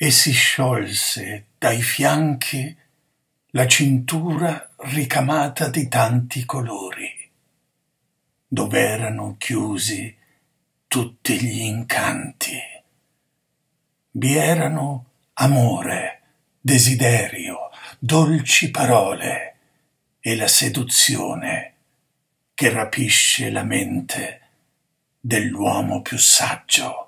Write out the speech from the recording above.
e si sciolse dai fianchi la cintura ricamata di tanti colori, dov'erano chiusi tutti gli incanti. Vi erano amore, desiderio, dolci parole e la seduzione che rapisce la mente dell'uomo più saggio.